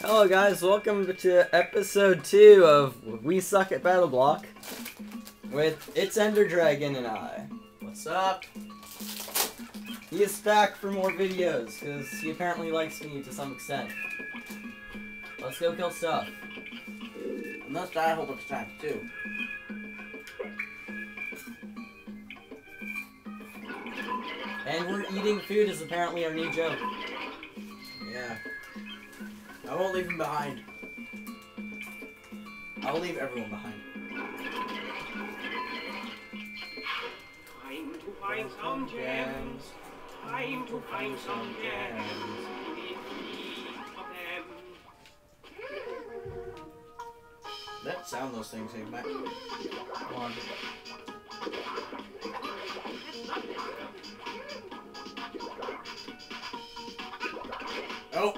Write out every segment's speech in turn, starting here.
Hello guys, welcome to episode 2 of We Suck at Battle Block with It's Ender Dragon and I. What's up? He is back for more videos because he apparently likes me to some extent. Let's go kill stuff. I must die a whole bunch of times too. And we're eating food is apparently our new joke. Yeah. I won't leave him behind. I'll leave everyone behind. Time to find some gems. Time to find some gems. That sound those things make my Come on. Oh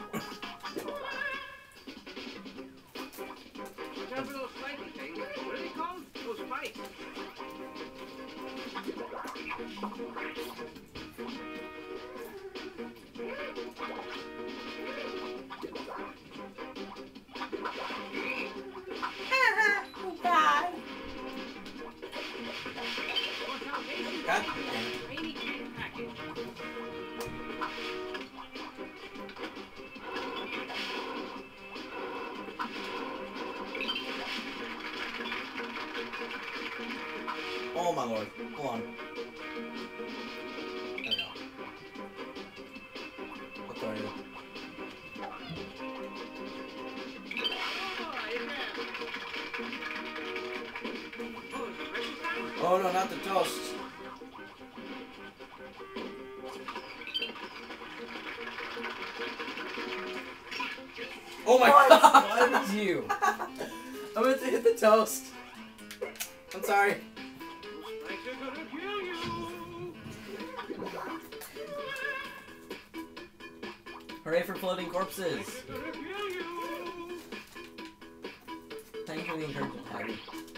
no, not the toast. Oh my god! Why did you? I meant to hit the toast. I'm sorry. Spikes are gonna kill you. Hooray for floating corpses! Spikes are gonna kill you. Thank you for the encouragement.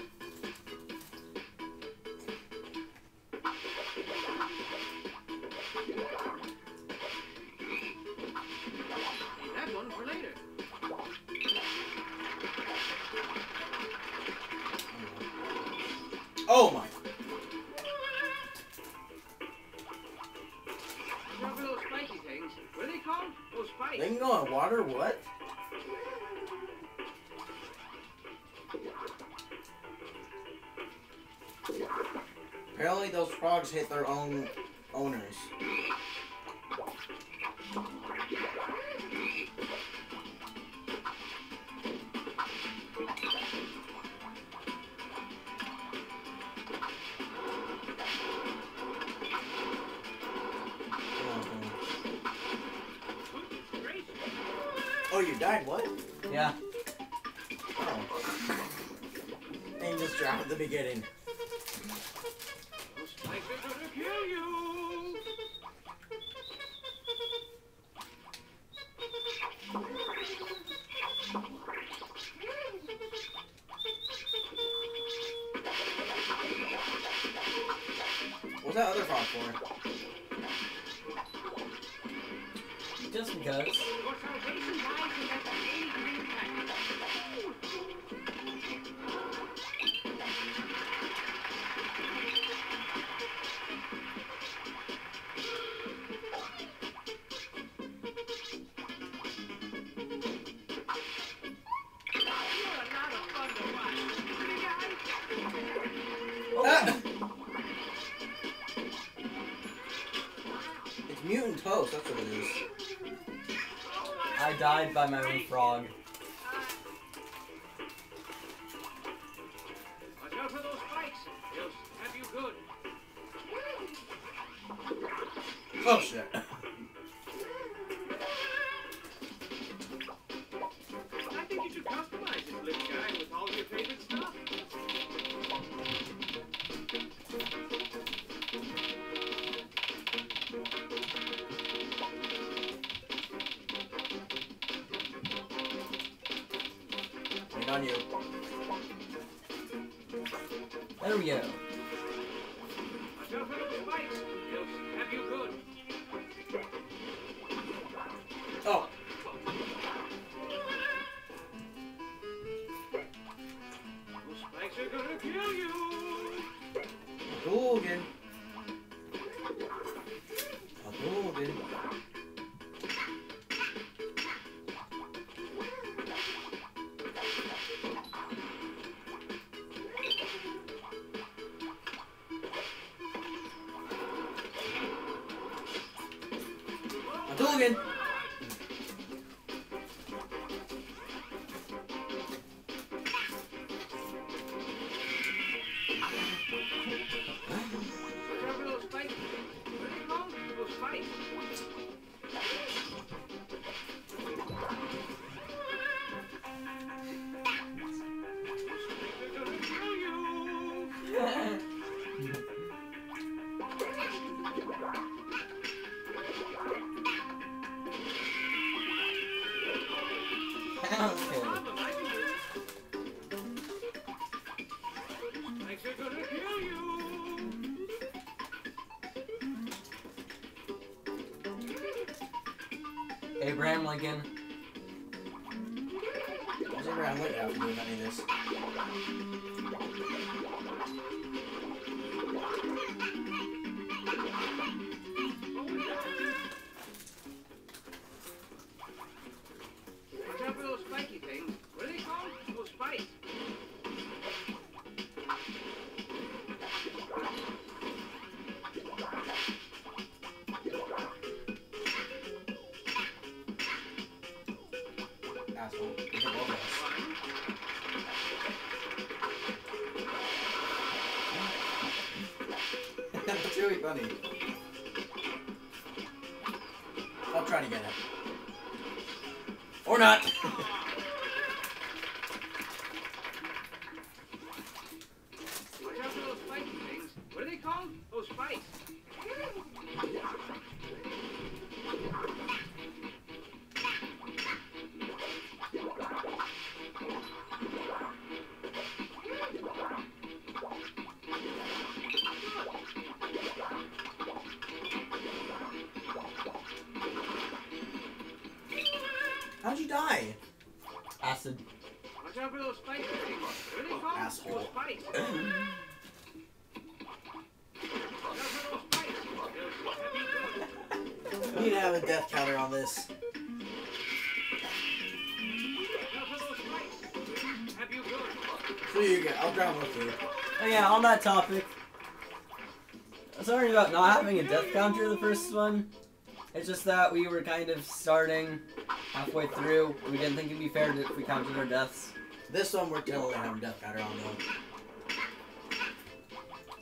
Apparently those frogs hit their own owners. Your salvation by my own frog. On you. There we go. Abraham spikes. They'll have you good. Oh, we need to have a death counter on this. Watch out for those spikes. Have you good. So you get. I'll drown with you. Oh yeah, on that topic. Sorry about not having a death counter the first one. It's just that we were kind of starting halfway through. We didn't think it'd be fair if we counted our deaths. This one we're totally having death counter on though.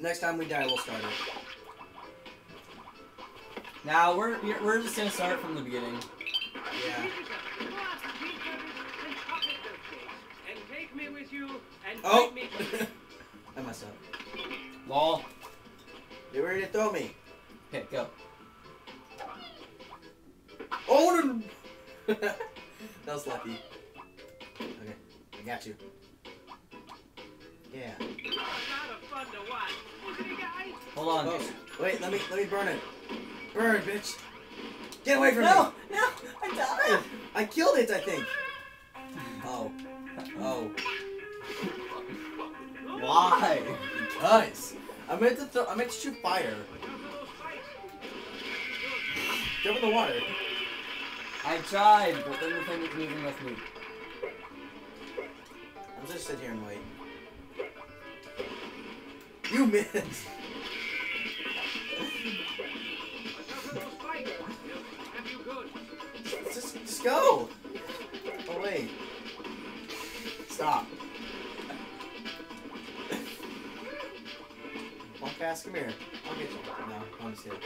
Next time we die, we'll start it. Now we're we're- we're just gonna start from the beginning. Yeah. Go out to Pete Curtis and chocolate milkshakes. And take me with you and Oh! I messed up. Lol. Were ready to throw me. Okay, go. Oh no! that was lucky. Okay, I got you. Yeah. Not a fun to watch. Isn't he, guys? Hold on. Close. Wait, let me let me burn it. Burn, bitch. Get away from No, me. no, no, I died. I killed it, I think. Oh. Oh. Why? Because I meant to throw, I meant to shoot fire. Watch out for those spikes. Jump in the water. I tried, but then the thing was moving with me. I'm just sit here and wait. You missed. Just, just go. Oh wait. Stop. Pass, come here. I'll get you. No, I'm just yarn.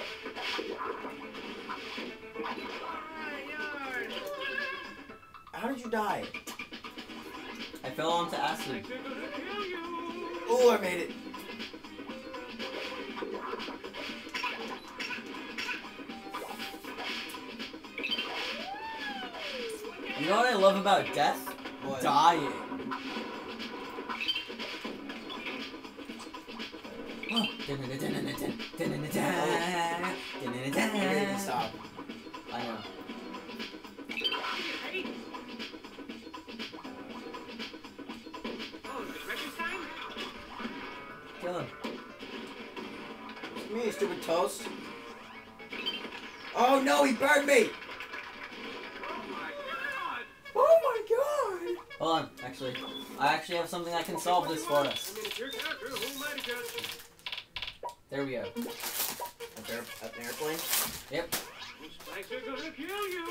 How did you die? I fell onto acid. Spikes are gonna kill you. Oh, I made it. You know what I love about death? What? Dying. It stop. I know. Hey. Oh, is it breakfast time? Stupid toast. Oh no, he burned me! Oh my god! Hold on, actually. I actually have something that can solve this for us. There we go. Up there, up an airplane. Yep. Those spikes are gonna kill you.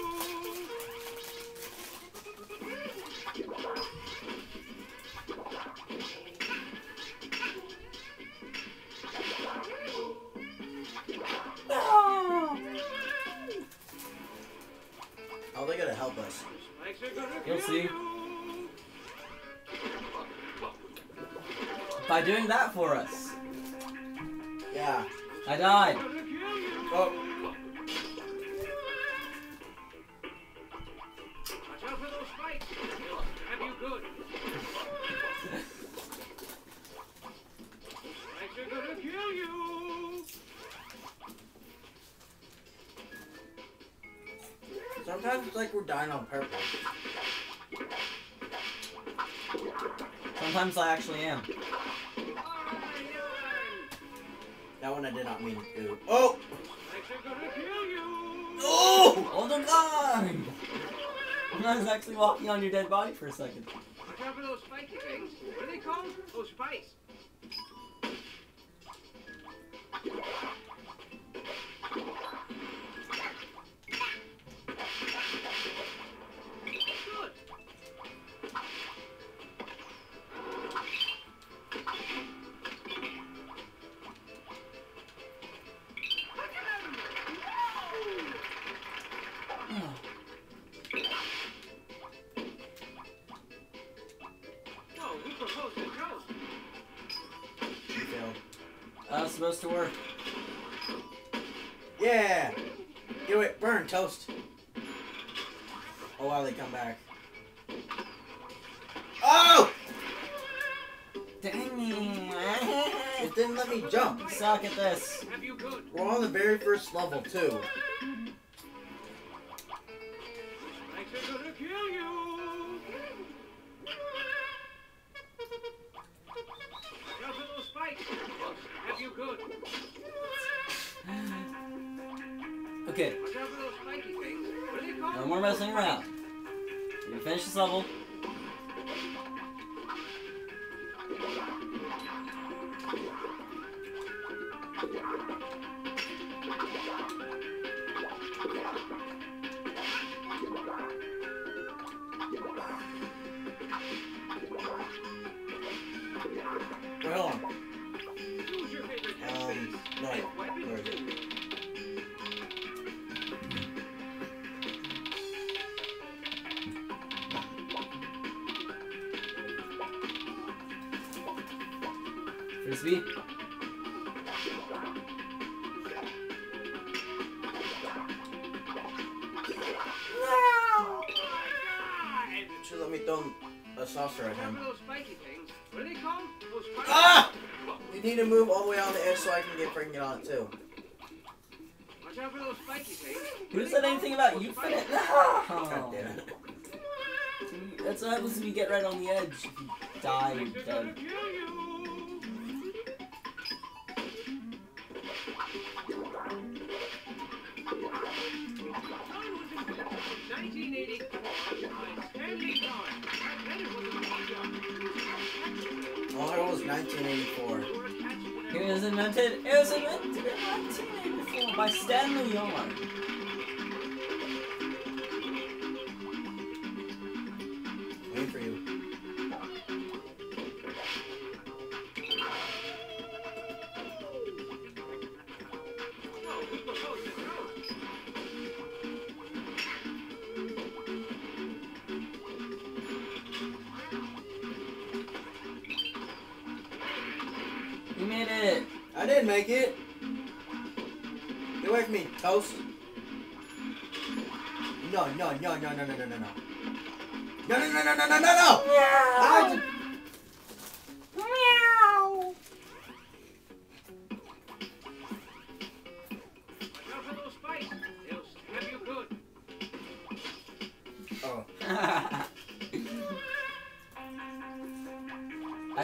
How are they gonna help us? Spikes are gonna You'll see. By doing that for us. Gonna kill you. sometimes it's like we're dying on purpose. Sometimes I actually am. That one I did not mean to do. Oh! Spikes are gonna kill you. Oh! oh Hold on, God! I was actually walking on your dead body for a second. Watch out for those spiky things. What are they called? Those spikes. That was supposed to work. Yeah! Do it. Burn. Toast. Oh wow, they come back. Oh! Dang it. It didn't let me jump. Suck at this. Have you good? We're on the very first level too. Who's on? Um, no, where is it? Frisbee? I can get freaking on it too. Watch out for those spiky things. Who said anything about you finna? Oh. God damn it. That's what happens when you get right on the edge. If you die, you're Spikes are gonna dead. kill you. 1984 by Stanley Dodd. Back then it wasn't a All I was 1984. It was invented. It was invented in 1984 by Stanley Yarn.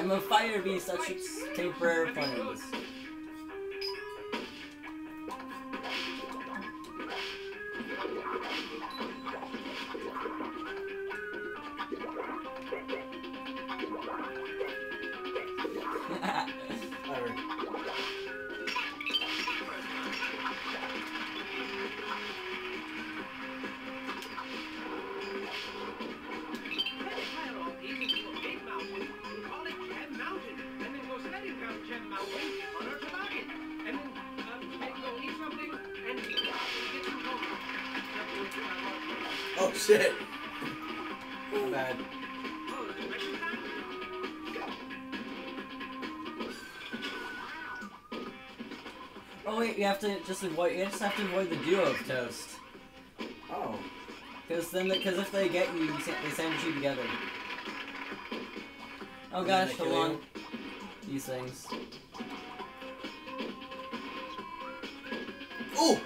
I'm a fire beast. I should temporary rare. Oh wait, you have to just avoid. You just have to avoid the duo of toast. Oh. Because then, because if they get you, you sa- they sandwich you together. Oh And gosh, hold on. you? These things. Ooh!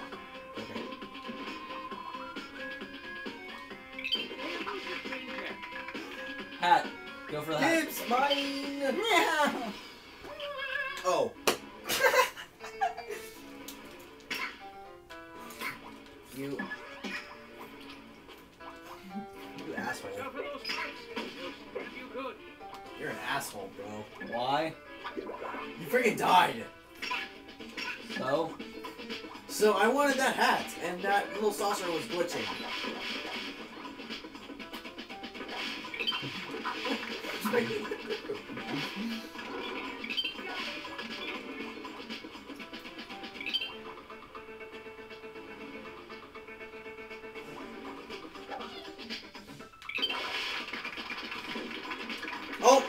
Oh!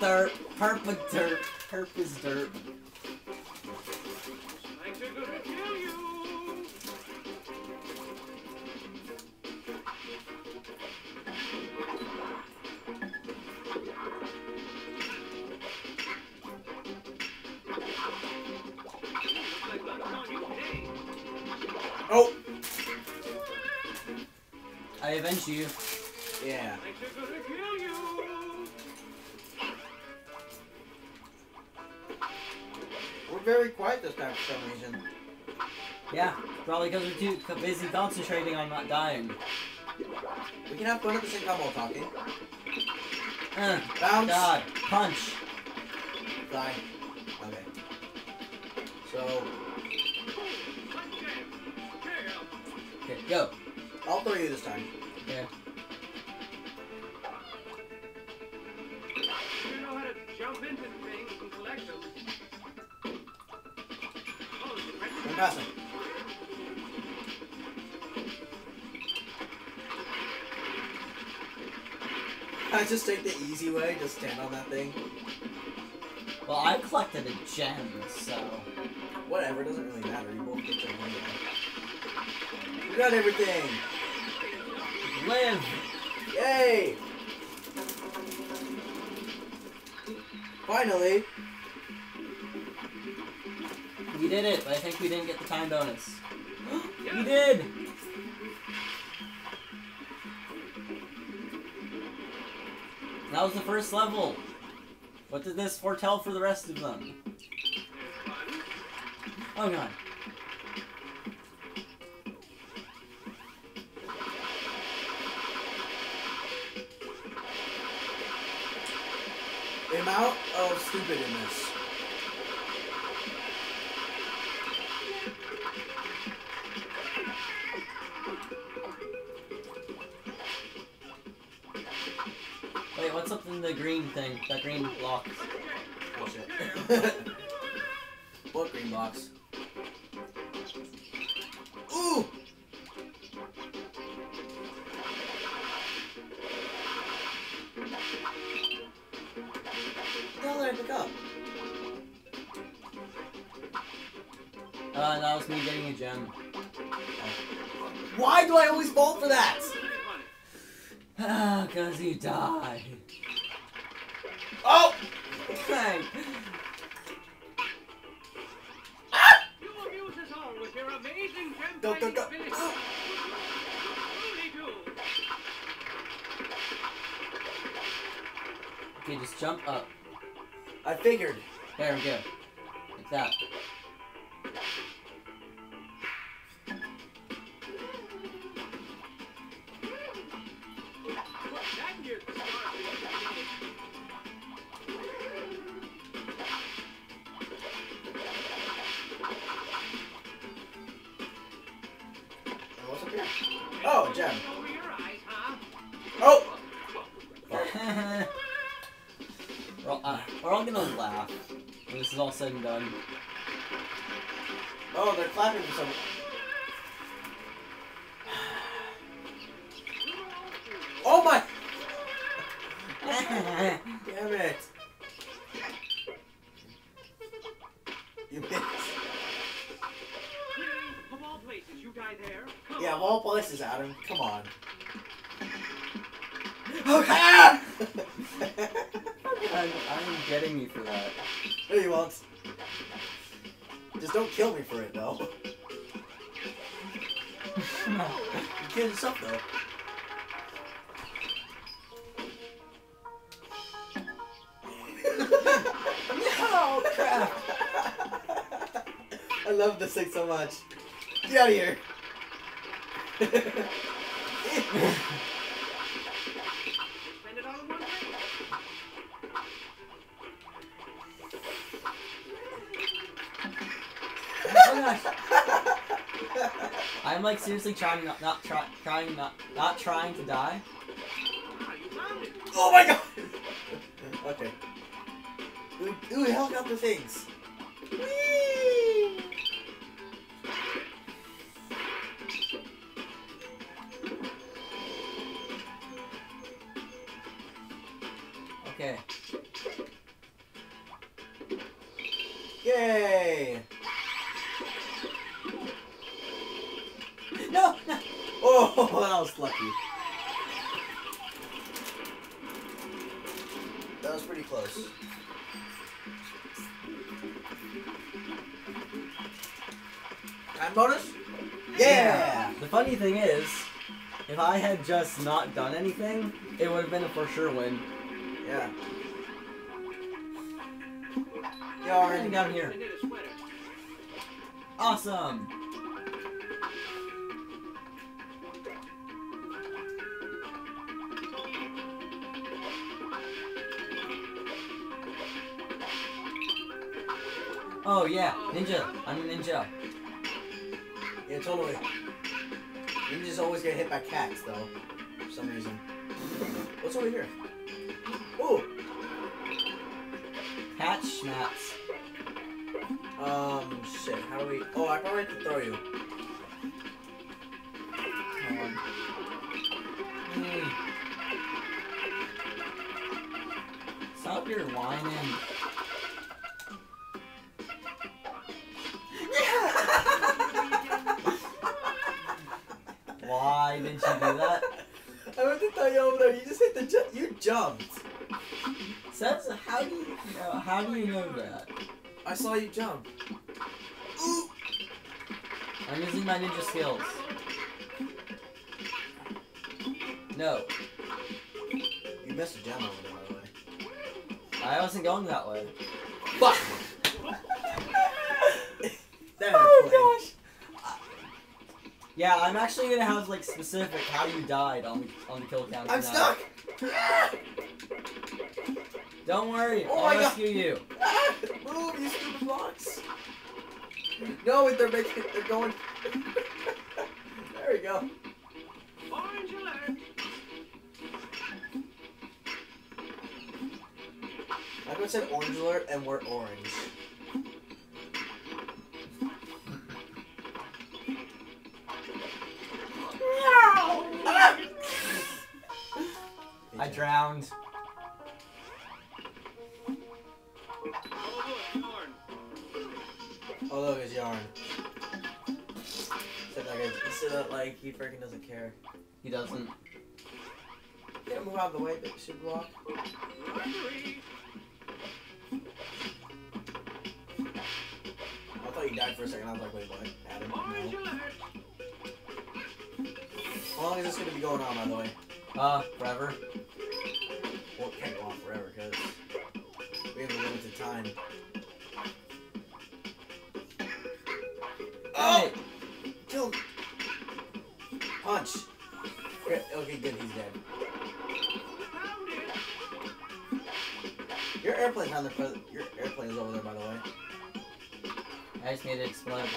Dirt. Perp with dirt. Perp you. Yeah. Snakes are gonna kill you. We're very quiet this time for some reason. Yeah, probably because we're too busy concentrating on not dying. We can have fun at the same time while talking. Uh, Bounce! God. Punch. Die. Okay. So, One jam. Tail. Okay, go. I'll throw you this time. Okay. You know how to jump into things and collect them. Oh, is it breakfast I'm time? passing. I just take the easy way, just stand on that thing. Well, I collected a gem, so. Whatever, doesn't really matter. You both get your money We got everything! Live! Yay! Finally! We did it, but I think we didn't get the time bonus. we did! That was the first level. What did this foretell for the rest of them? Oh god. Of stupid in this. Wait, what's up in the green thing? That green block. Oh shit. what green box? I pick up? Uh, that was me getting a gem. Why do I always fall for that? Ah, cause you died. Oh! Dang. You amuse us all with your amazing Go, go, go. Oh. Okay, just jump up. I figured. There we go. Like that. When this is all said and done. Oh, they're clapping for some. I'm like seriously trying not not try, trying not not trying to die. Oh my god! okay. Ooh, ooh, helicopter things. Whee! Time bonus? Yeah! The funny thing is, if I had just not done anything, it would have been a for sure win. Yeah. Everything Yarn. down here. I knit a sweater. Awesome. Oh yeah, ninja. I'm a ninja. Yeah, totally. You just always get hit by cats, though. For some reason. What's over here? Ooh! Patch snaps. Um, shit. How do we... Oh, I probably have to throw you. Hey. Stop your whining. Why did you do that? I meant to throw you over there. You just hit the jump. You jumped. Says how do you know, how do you know that? I saw you jump. Ooh! I'm using my ninja skills. No, You missed a gem over there, by the way. I wasn't going that way. Fuck! that Oh gosh. Yeah, I'm actually gonna have like specific how you died on the on the kill count. I'm tonight. stuck! Don't worry, Oh I'll my God. rescue you. Ah! Move, you stupid blocks! No, they're making they're going. there we go. Orange alert. I could have said orange alert and we're orange. Punch! Okay, good, he's dead. Your airplane's on the front. Your airplane is over there, by the way. I just made it explode.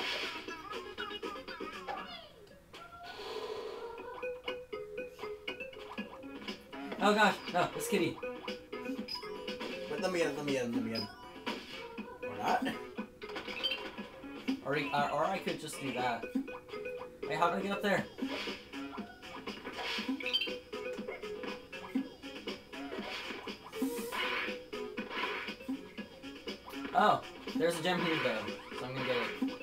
Oh gosh, no, it's kitty. But let me in, let me in, let me in. Or not? Or, uh, or I could just do that. Wait, how do I get up there? Oh, there's a gem here though, so I'm gonna get it.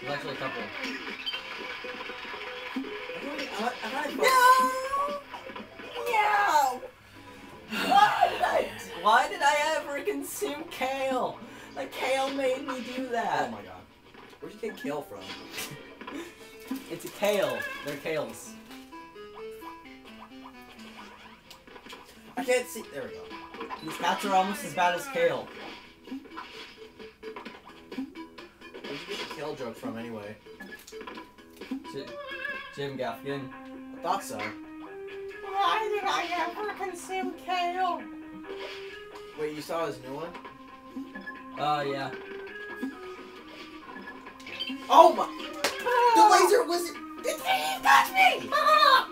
There's actually a couple. I, I, I, No! No! Why did I? Why did I ever consume kale? The kale made me do that. Oh my god. Where'd you get kale from? It's a kale. They're kales. I can't see. There we go. These cats are almost as bad as kale. You get the kale joke from anyway? J- Jim Gaffigan. I thought so. Why did I ever consume kale? Wait, you saw his new one? Oh yeah. Oh my! The ah! laser was. It didn't touch me! Ah!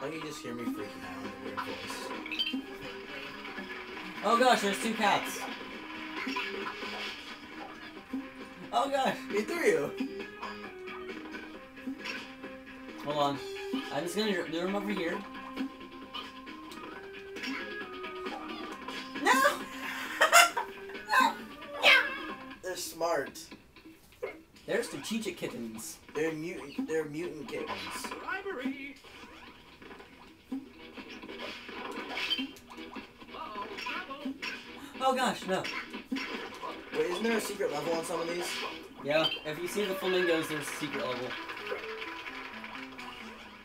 Like you just hear me freaking out in a weird voice. Oh gosh, there's two cats. Oh gosh. He threw you. Hold on. I'm just gonna do them over here. No! They're smart. They're strategic kittens. They're mutant. They're mutant kittens. Bribery. Oh gosh, no. Isn't there a secret level on some of these? Yeah, if you see the flamingos, there's a secret level.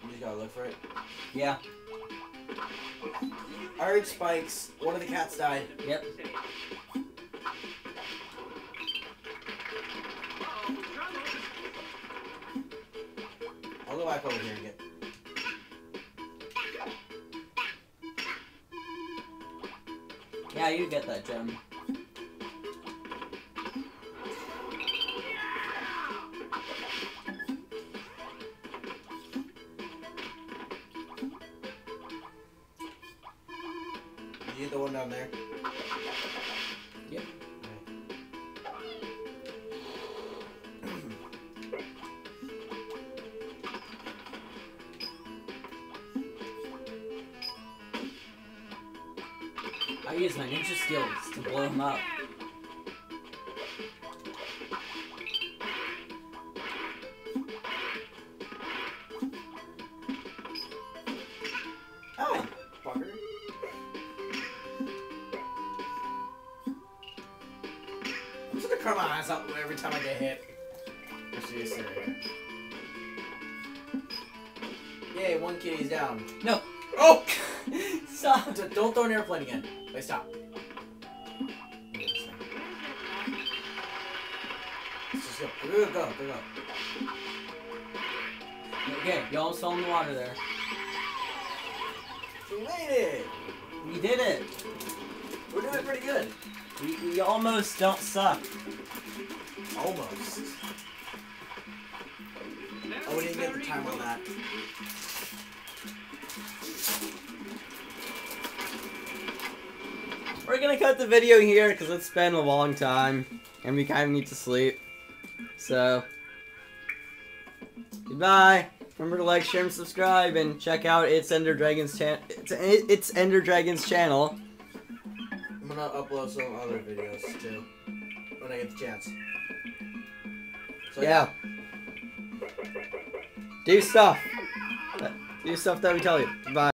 You just gotta look for it. Yeah, I heard spikes. One of the cats died. yep. I'll go back over here and get. Yeah, you get that gem. Get the one down there? Yep. I use my ninja skills to blow him up. Don't throw an airplane again. Wait, stop. Let's just go. Go, go, go. Okay, almost fell in the water there. We made it! We did it. We're doing pretty good. We, we almost don't suck. Almost. Oh, we didn't get the time on that. We're gonna cut the video here because it's been a long time and we kind of need to sleep. So, goodbye. Remember to like, share, and subscribe, and check out it's Ender Dragon's chan. It's, it's Ender Dragon's channel. I'm gonna upload some other videos too when I get the chance. So Yeah. Do stuff. Do stuff that we tell you. Goodbye.